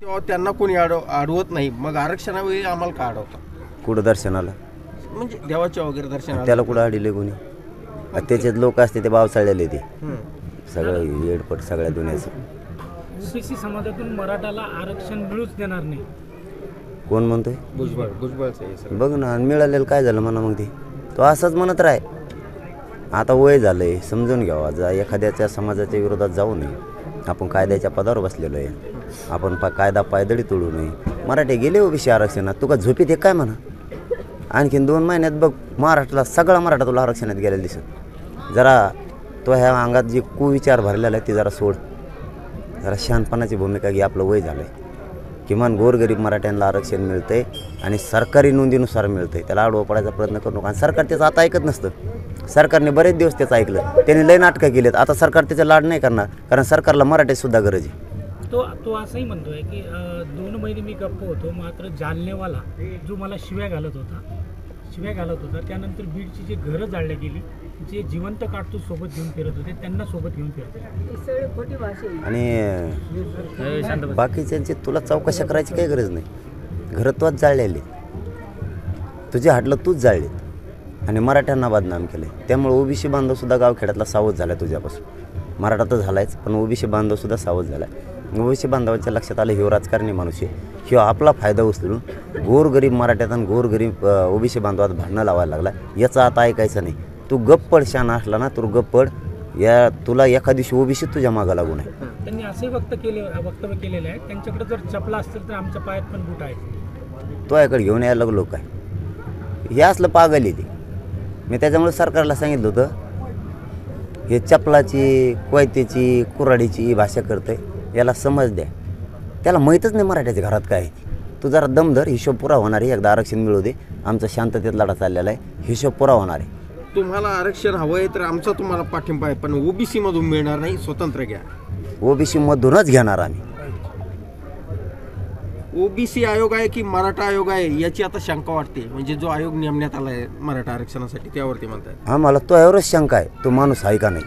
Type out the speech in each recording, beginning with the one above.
तेव्हा त्यांना कोणी अडव अडवत नाही. मग आरक्षणावेळी आम्हाला का अडवतात कुठं दर्शनाला म्हणजे देवाच्या वगैरे दर्शनाला त्याला कुठं अडिले कोणी? आ, त्याच्यात लोक असते ते बावसाळलेले ते. हम्म. सगळं येडपट सगळ्या दुनियाचं. ओबीसी समाजातून मराठाला आरक्षण मिळूच देणार नाही. कोण म्हणतोय? भुजबळ भुजबळचं हे बघ ना आणि मिळालेलं काय झालं म्हणा मग ते? तो असंच म्हणत राय. आता वय झालंय समजून घ्यावा. जा एखाद्याच्या समाजाच्या विरोधात जाऊ नये. आपण कायद्याच्या पदावर बसलेलो आहे. आपण पा कायदा पायदळी तोडू नये. मराठी गेले हो ओबीसी आरक्षणात. तुका झोपीत हे काय म्हणा? आणखीन दोन महिन्यात बघ महाराष्ट्राला सगळा मराठा तुला आरक्षणात गेलेला दिसत. जरा तो ह्या अंगात जे कुविचार भरलेला आहे ते जरा सोड. जरा शहाणपणाची भूमिका घे आपलं वय झालं आहे किमान गोरगरीब मराठ्यांना आरक्षण मिळतं आहे आणि सरकारी नोंदीनुसार मिळतं आहे त्याला आडवं पडायचा प्रयत्न करू नका. आणि सरकार त्याचं आता ऐकत नसतं. सरकारने बरेच दिवस त्याचं ऐकलं. त्यांनी लय नाटकं केलेत. आता सरकार त्याचा लाड नाही करणार कारण सरकारला मराठीसुद्धा गरज आहे. तो तो असंही म्हणतोय की दोन महिने मी गप्प होतो मात्र जालनेवाला जो मला शिव्या घालत होता शिव्या घालत होता त्यानंतर बीडची जी घरं जाळल्या गेली जे जिवंत काढतो सोबत घेऊन फिरत होते त्यांना सोबत घेऊन फिरतो आणि बाकीच्यांची तुला चौकशा करायची काही गरज नाही. घरं तूच जाळलेली. तुझे हाटलं तूच जाळले. आणि मराठ्यांना बदनाम केले. त्यामुळे ओबीसी बांधवसुद्धा गावखेड्यातला सावध झाला तुझ्यापासून. मराठा तर झालायच पण ओबीसी बांधवसुद्धा सावध झाला ओबीसी बांधवाच्या लक्षात आलं ह्यो राजकारणी माणूस आहे. ह्यो आपला फायदा उचलून गोरगरीब मराठ्यात आणि गोरगरीब ओबीसी बांधवात भांडणं लावायला लागला. याचं आता ऐकायचं नाही. तू गप्पड शान असला ना तू गप्पड या तुला एका दिवशी ओबीसी तुझ्या मागं लागू नये. त्यांनी असंही वक्त केले वक्तव्य केलेलं आहे. त्यांच्याकडे जर चपला असतील तर आमच्या पायात पण बूट आहेत. तो याकडे घेऊन यायला लागलो काय? हे असलं पागल आहे ते. मी त्याच्यामुळे सरकारला सांगितलं होतं हे चपलाची कोयतेची कुऱ्हाडीची भाषा करतंय. याला समज द्या. त्याला माहीतच नाही मराठ्याच्या घरात काय आहे. ते. जरा दमधर हिशोब पुरा होणार आहे. एकदा आरक्षण मिळू दे. आमचा शांततेत लढा चाललेला आहे. हिशोब पुरा होणार आहे. तुम्हाला आरक्षण हवंय तर आमचा तुम्हाला पाठिंबा आहे पण ओबीसी मधून मिळणार नाही. स्वतंत्र घ्या. ओबीसी मधूनच घेणार आम्ही. ओबीसी आयोग आहे की मराठा आयोग आहे याची आता शंका वाटते. म्हणजे जो आयोग नेमण्यात आला आहे मराठा आरक्षणासाठी त्यावरती म्हणतात आम्हाला तो एवढंच शंका आहे. तो माणूस आहे का नाही?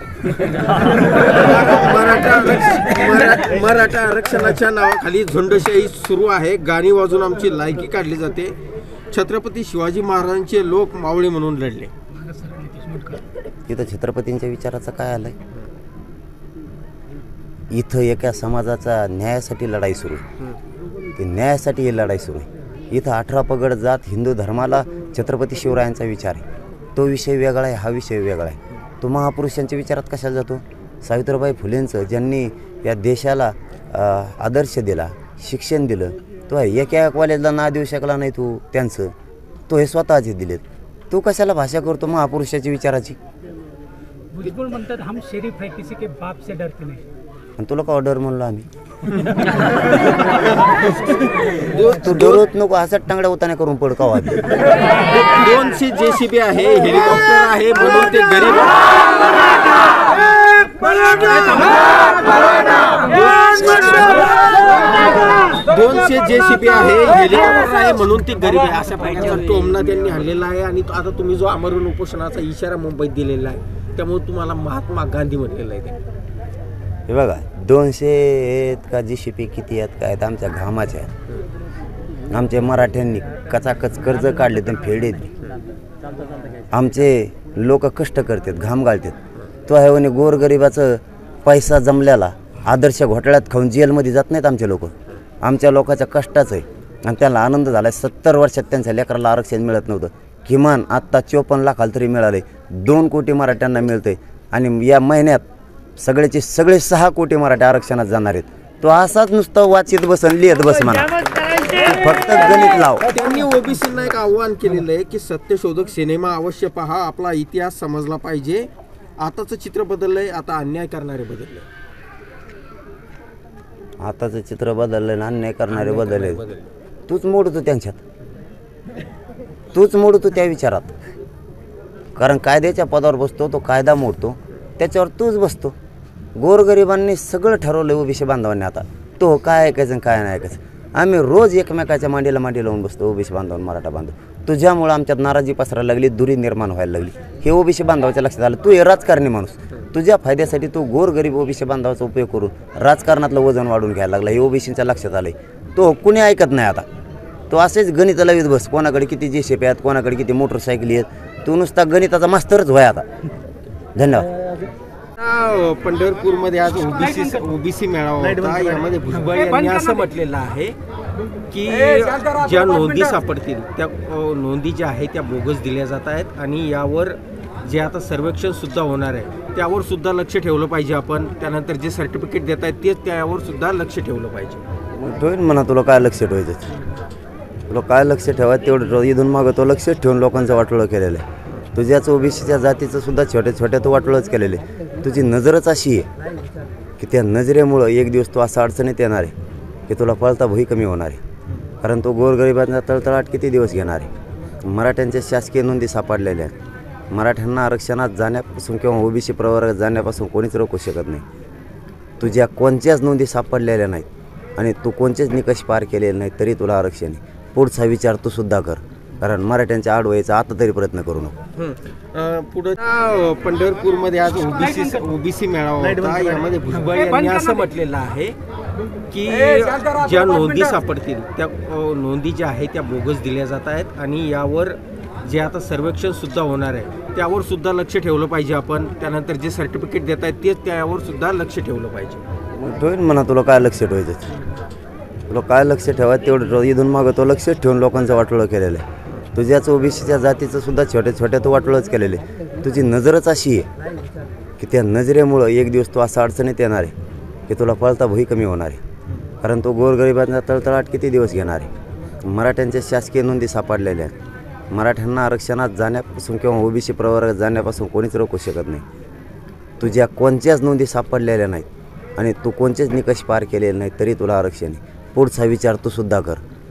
मराठा आरक्षण मरा- मराठा आरक्षणाच्या नावाखाली झुंडशाही सुरू आहे. गाणी वाजून आमची लायकी काढली जाते. छत्रपती शिवाजी महाराजांचे लोक मावळे म्हणून लढले. तिथं छत्रपतींच्या विचाराचं काय आलंय? इथं एका समाजाचा न्यायासाठी लढाई सुरू. आहे. की न्यायासाठी ही लढाई सुरू आहे. इथं अठरा पगड जात हिंदू धर्माला छत्रपती शिवरायांचा विचार आहे. तो विषय वेगळा आहे हा विषय वेगळा आहे. तो महापुरुषांच्या विचारात कशाला जातो? सावित्रीबाई फुलेंचं ज्यांनी या देशाला आदर्श दिला शिक्षण दिलं तो एका कॉलेजला ना देऊ शकला नाही तू त्यांचं. तो हे स्वतःचे दिलेत. तू कशाला भाषा करतो महापुरुषाची विचाराची? भुजबळ म्हणतात हम शरीफ है किसी के बाप से डरते नाही. आणि तुला का ऑर्डर म्हणलो आम्ही? तू डरत नको असं टांगड्या उताने करून पड का वाद दोनशे जेसीबी आहे हेलिकॉप्टर आहे म्हणून ते गरीब दोनशे जेसीबी आहे हेलिकॉप्टर आहे म्हणून ते गरीब आहे. अशा प्रकारचा टोमना त्यांनी हल्लेला आहे आणि तो- आता तुम्ही जो आमरण उपोषणाचा इशारा मुंबईत दिलेला आहे त्यामुळे तुम्हाला महात्मा गांधी म्हटलेलं आहे ते. हे बघा दोनशे आहेत का जी शिपी किती आहेत काय आहेत आमच्या घामाच्या आहेत. आमच्या मराठ्यांनी कचाकच कर्ज काढले तर फेडे आमचे लोक कष्ट करतात घाम घालतात. तो आहे म्हणे गोरगरिबाचं पैसा जमल्याला आदर्श घोटाळ्यात खाऊन जेलमध्ये जात नाहीत आमचे लोक. आमच्या लोकाच्या कष्टाचं आहे. आणि त्यांना आनंद झाला सत्तर वर्षात त्यांच्या लेकराला आरक्षण मिळत नव्हतं. किमान आत्ता चोपन्न लाखाला तरी मिळाले दोन कोटी मराठ्यांना मिळतंय. आणि या महिन्यात सगळेचे सगळे सहा कोटी मराठी आरक्षणात जाणार आहेत. तो असाच नुसतं वाचित बसन लिहित बस म्हणा. फक्त गणित लाव. त्यांनी ओबीसींना एक आव्हान केलेलं आहे की सत्यशोधक सिनेमा अवश्य पहा आपला इतिहास समजला पाहिजे. आताचं चित्र बदललंय आता अन्याय करणारे बदलले. आताचं चित्र बदललं ना अन्याय करणारे बदलले. तूच मोडतो त्यांच्यात. तूच मोडतो त्या विचारात. कारण कायद्याच्या पदावर बसतो तो कायदा मोडतो. त्याच्यावर तूच बसतो. गोरगरिबांनी सगळं ठरवलं ओबीसी बांधवांनी आता. तो हो काय ऐकायचं आणि काय नाही ऐकायचं. आम्ही रोज एकमेकाच्या मांडीला मांडी लावून बसतो ओबीसी बांधव मराठा बांधव. तुझ्यामुळं आमच्यात नाराजी पसरायला लागली दुरी निर्माण व्हायला लागली. हे ओबीसी बांधवाच्या लक्षात आलं. तू हे राजकारणी माणूस. तुझ्या फायद्यासाठी तू गोरगरीब ओबीसी बांधवाचा उपयोग करून राजकारणातलं वजन वाढून घ्यायला लागला हे ओबीसींच्या लक्षात आलं तो हो कुणी ऐकत नाही आता. तो असेच गणित लावीत बस. कोणाकडे किती जे शेपे आहेत कोणाकडे किती मोटरसायकली आहेत. तो नुसता गणिताचा मास्तरच व्हाय आता. धन्यवाद. पंढरपूरमध्ये आज ओबीसी ओबीसी मेळावा होता. यामध्ये भुजबळ यांनी असं म्हटलेलं आहे की ज्या नोंदी सापडतील त्या नोंदी ज्या आहेत त्या बोगस दिल्या जात आहेत आणि यावर जे आता सर्वेक्षण सुद्धा होणार आहे त्यावर सुद्धा लक्ष ठेवलं पाहिजे आपण. त्यानंतर जे सर्टिफिकेट देत आहेत तेच त्यावर सुद्धा लक्ष ठेवलं पाहिजे. ठेवीन म्हणा तुला काय लक्ष ठेवायचं तुला काय लक्ष ठेवायचं? तेवढं. इथून मागं तो लक्षच ठेवून लोकांचं वाटोळं केलेलं आहे. तुझ्याच ओबीसीच्या जातीचं सुद्धा छोट्या छोट्या तो वाटोळंच केलेलं आहे. तुझी नजरच अशी आहे की त्या नजरेमुळं एक दिवस तू असं अडचणीत येणार आहे की तुला पळता भुई कमी होणार आहे. कारण तो गोरगरिबांचा तळतळाट किती दिवस घेणार आहे? मराठ्यांच्या शासकीय नोंदी सापडलेल्या आहेत. मराठ्यांना आरक्षणात जाण्यापासून किंवा ओबीसी प्रवर्गात जाण्यापासून कोणीच रोखू शकत नाही. तुझ्या कोणत्याच नोंदी सापडलेल्या नाहीत आणि तू कोणतेच निकष पार केलेले नाही तरी तुला आरक्षण आहे. पुढचा विचार तू सुद्धा कर. कारण मराठ्यांच्या आड व्हायचा आता तरी प्रयत्न करू नको. पुढे पंढरपूरमध्ये आज ओबीसी ओबीसी मेळावा होता. यामध्ये भुजबळ यांनी असं म्हटलेलं आहे की ज्या नोंदी सापडतील त्या नोंदी ज्या आहेत त्या बोगस दिल्या जात आहेत आणि यावर जे आता सर्वेक्षण सुद्धा होणार आहे त्यावर सुद्धा लक्ष ठेवलं पाहिजे आपण. त्यानंतर जे सर्टिफिकेट देत आहेत तेच त्यावर सुद्धा लक्ष ठेवलं पाहिजे. ठेवीन म्हणा तुला काय लक्ष ठेवायचं तुला काय लक्ष ठेवायचं? तेवढं ठेव. इथून मागं तो लक्षच ठेवून लोकांचं वाटोळं केलेलं आहे. तुझ्याच ओबीसीच्या जातीचं सुद्धा छोट्या छोट्या तो वाटोळंच केलेले. आहे तुझी नजरच अशी आहे की त्या नजरेमुळं एक दिवस तू असं अडचणीत येणार आहे की तुला पळता भुई कमी होणार आहे. कारण तो गोरगरिबांचा तळतळाट किती दिवस घेणार आहे? मराठ्यांच्या शासकीय नोंदी सापडलेल्या आहेत. मराठ्यांना आरक्षणात जाण्यापासून किंवा ओबीसी प्रवर्गात जाण्यापासून कोणीच रोखू शकत नाही. तुझ्या कोणत्याच नोंदी सापडलेल्या नाहीत आणि तू कोणतेच निकष पार केलेले नाही तरी तुला आरक्षण आहे. पुढचा विचार तू सुद्धा कर.